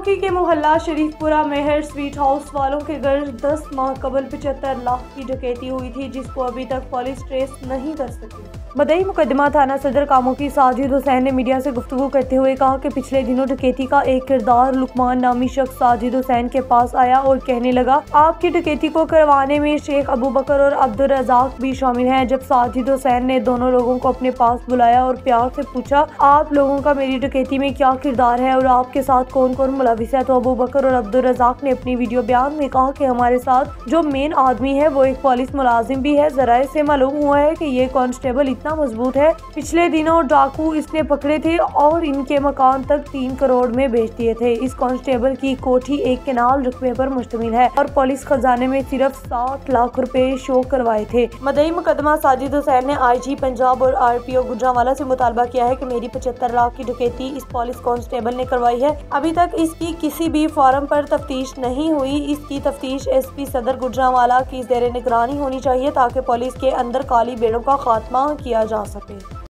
चौकी के मोहल्ला शरीफपुरा मेहर स्वीट हाउस वालों के घर 10 माह कबल पचहत्तर लाख की डकैती हुई थी, जिसको अभी तक पुलिस ट्रेस नहीं कर सकी। मदई मुकदमा थाना सदर कामों साजिद हुसैन ने मीडिया से गुफ्तु करते हुए कहा कि पिछले दिनों डकैती का एक किरदार लुकमान नामी शख्स साजिद हुसैन के पास आया और कहने लगा, आपकी डकैती को करवाने में शेख अबू बकर और अब्दुल रजाक भी शामिल हैं। जब साजिद हुसैन ने दोनों लोगों को अपने पास बुलाया और प्यार से पूछा, आप लोगों का मेरी डकैती में क्या किरदार है और आपके साथ कौन कौन मुलविस है तो अबू बकर और अब्दुल रजाक ने अपनी वीडियो बयान में कहा कि हमारे साथ जो मेन आदमी है, वो एक पुलिस मुलाजिम भी है। जराये से मालूम हुआ है कि ये कांस्टेबल इतना मज़बूत है। पिछले दिनों डाकू इसने पकड़े थे और इनके मकान तक तीन करोड़ में बेच दिए थे। इस कांस्टेबल की कोठी एक केनाल रुकबे पर मुश्तमिल है और पुलिस खजाने में सिर्फ़ सात लाख रुपए शो करवाए थे। मदई मुकदमा साजिद हुसैन ने आईजी पंजाब और आरपीओ गुजरावाला से मुतालबा किया है कि मेरी पचहत्तर लाख की डकैती इस पुलिस कांस्टेबल ने करवाई है। अभी तक इसकी किसी भी फॉर्म पर तफ्तीश नहीं हुई। इसकी तफ्तीश एसपी सदर गुजरावाला की जेर निगरानी होनी चाहिए ताकि पुलिस के अंदर काली बेड़ों का खात्मा किया जा सके।